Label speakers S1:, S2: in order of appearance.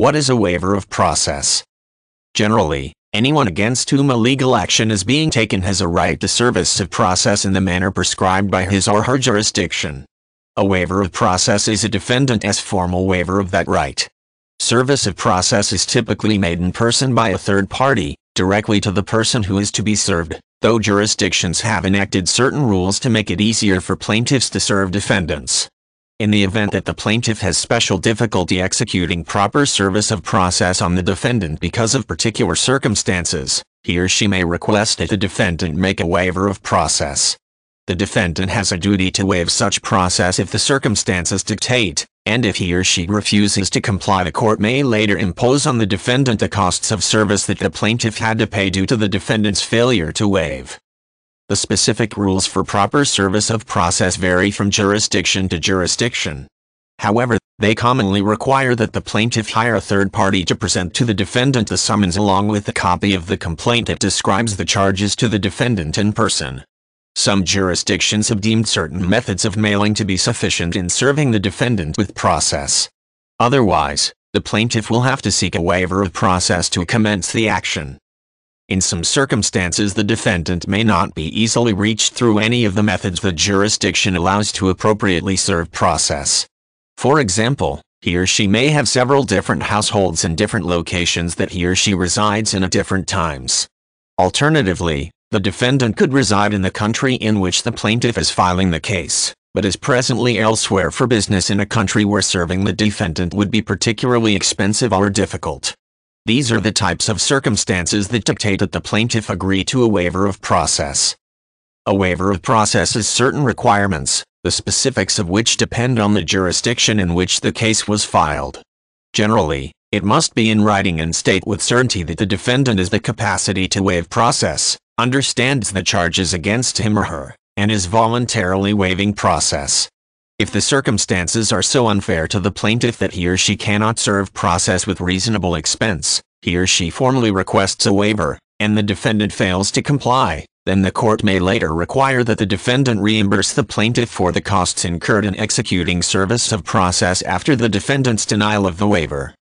S1: What is a waiver of process? Generally, anyone against whom a legal action is being taken has a right to service of process in the manner prescribed by his or her jurisdiction. A waiver of process is a defendant's formal waiver of that right. Service of process is typically made in person by a third party, directly to the person who is to be served, though jurisdictions have enacted certain rules to make it easier for plaintiffs to serve defendants. In the event that the plaintiff has special difficulty executing proper service of process on the defendant because of particular circumstances, he or she may request that the defendant make a waiver of process. The defendant has a duty to waive such process if the circumstances dictate, and if he or she refuses to comply the court may later impose on the defendant the costs of service that the plaintiff had to pay due to the defendant's failure to waive. The specific rules for proper service of process vary from jurisdiction to jurisdiction. However, they commonly require that the plaintiff hire a third party to present to the defendant the summons along with a copy of the complaint that describes the charges to the defendant in person. Some jurisdictions have deemed certain methods of mailing to be sufficient in serving the defendant with process. Otherwise, the plaintiff will have to seek a waiver of process to commence the action. In some circumstances the defendant may not be easily reached through any of the methods the jurisdiction allows to appropriately serve process. For example, he or she may have several different households in different locations that he or she resides in at different times. Alternatively, the defendant could reside in the country in which the plaintiff is filing the case, but is presently elsewhere for business in a country where serving the defendant would be particularly expensive or difficult. These are the types of circumstances that dictate that the plaintiff agree to a waiver of process. A waiver of process has certain requirements, the specifics of which depend on the jurisdiction in which the case was filed. Generally, it must be in writing and state with certainty that the defendant has the capacity to waive process, understands the charges against him or her, and is voluntarily waiving process. If the circumstances are so unfair to the plaintiff that he or she cannot serve process with reasonable expense, he or she formally requests a waiver, and the defendant fails to comply, then the court may later require that the defendant reimburse the plaintiff for the costs incurred in executing service of process after the defendant's denial of the waiver.